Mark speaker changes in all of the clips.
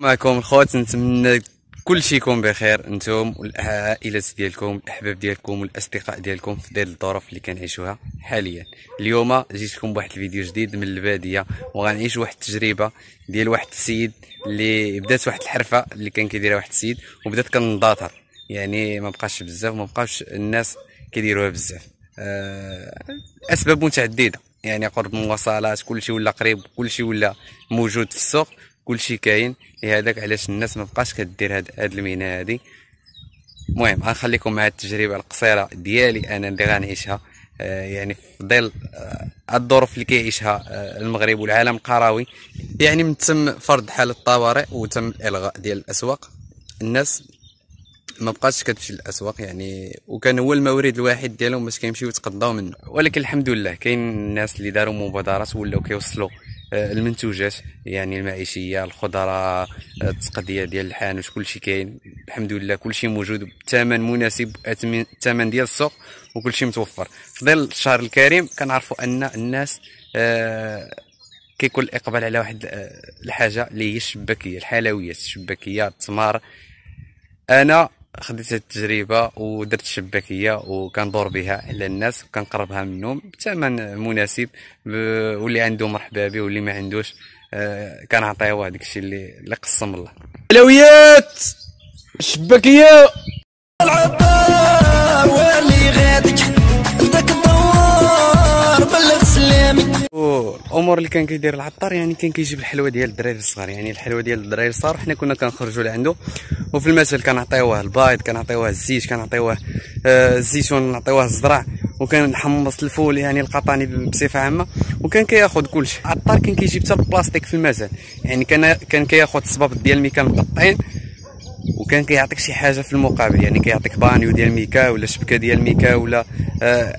Speaker 1: معكم الخوات نتمنى كلشي يكون بخير. أنتم والعائلات ديالكم الأحباب ديالكم والأصدقاء ديالكم في ديال الظروف اللي كنعيشوها حاليا. اليوم جيت لكم بواحد الفيديو جديد من البادية وغنعيش واحد التجربة ديال واحد السيد اللي بدات واحد الحرفة اللي كان كيديرها واحد السيد وبدات كنضاطر. يعني ما بقاش بزاف ما بقاوش الناس كيديروها بزاف. أه أسباب متعددة. يعني قرب المواصلات كلشي ولا قريب كلشي ولا موجود في السوق. كلشي كاين. لهذاك علاش الناس ما بقاش كدير هاد, هاد المهنه هادي. المهم غنخليكم مع التجربة القصيرة ديالي أنا اللي غنعيشها. آه يعني في ظل آه الظروف اللي كيعيشها آه المغرب والعالم القروي يعني من تم فرض حاله الطوارئ وتم الالغاء ديال الأسواق. الناس ما بقاش كتمشي للأسواق يعني وكان هو المورد الوحيد ديالهم باش كيمشيو يتقضاو منه. ولكن الحمد لله كاين الناس اللي داروا مبادرات ولاو كيوصلوا المنتوجات يعني المعيشية الخضرة آه، التقضيه ديال الحانوت كلشي كاين. الحمد لله كلشي موجود بثمن مناسب الثمن ديال السوق وكلشي متوفر. في ظل الشهر الكريم كنعرفوا أن الناس آه كيكون الإقبال على واحد آه، الحاجة اللي هي الشباكية الحلويات الشباكية التمار أنا خديت التجربة ودرت شباكيه وكندور بها على الناس وكنقربها منهم بثمن مناسب واللي عنده مرحبا به واللي ما عندوش آه كنعطيه هذاك الشيء اللي اللي قسم الله.
Speaker 2: حلويات! شباكيه
Speaker 3: العطار واللي غادك بدك تدور بلغ سلامي.
Speaker 1: الأمور اللي كان كيدير العطار يعني كان كيجيب الحلوه ديال الدراري الصغار. يعني الحلوه ديال الدراري الصغار حنا كنا كنخرجوا لعنده وفي المثل كنعطيوه البيض كنعطيوه الزيت كنعطيوه آه الزيتون نعطيوه الزرع. وكان نحمص الفول يعني القطاني بصفة عامة. وكان كياخذ كلشي. العطار كان كيجيب حتى البلاستيك في المثل. يعني كان كان كياخذ الصباب ديال الميكا مقطعين. وكان كيعطيك شي حاجة في المقابل. يعني كيعطيك بانيو ديال ميكا ولا شبكة ديال ميكا ولا آه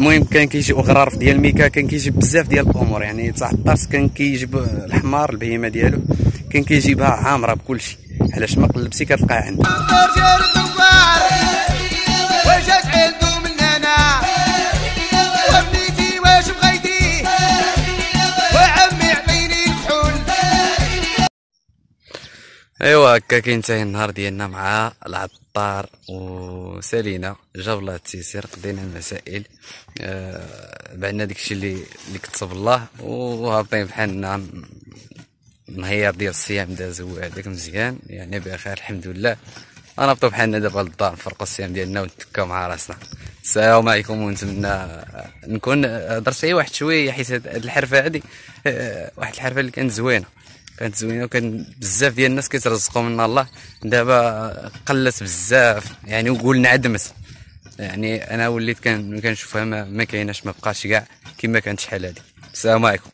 Speaker 1: المهم كان كيجي غرارف ديال ميكا كان كيجيب بزاف ديال الأمور يعني تاع الطاس كان كيجيب الحمار البهيمة ديالو كان كيجيبها عامرة بكلشي علاش ما قلبتي كتلقى عنده ايوا هكا كينتهي النهار ديالنا مع العطار وسالينا الله التيسير قضينا المسائل. آه بعنا داكشي اللي اللي كتب الله وهابطين بحالنا نهير ديال الصيام داز هو هذاك مزيان. يعني بخير الحمد لله. غنهبطو بحالنا دابا للدار نفرقو الصيام ديالنا ونتكاو مع راسنا. السلام عليكم ونتمنى نكون درت غير واحد شوية حيت هاد الحرفة هادي آه، واحد الحرفة اللي كانت زوينة. كانت زوينة وكان بزاف ديال الناس كيترزقوا من الله. دابا قلت بزاف يعني وقول عدمت يعني أنا وليت كان كنشوفها ما, كايناش ما بقاش كاع كما كانت شحال هادي. السلام عليكم.